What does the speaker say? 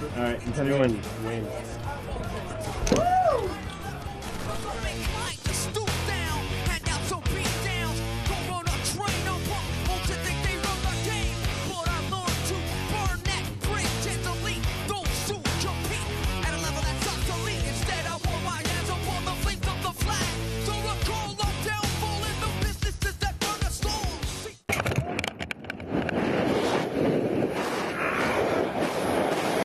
Alright, Nintendo win. Win.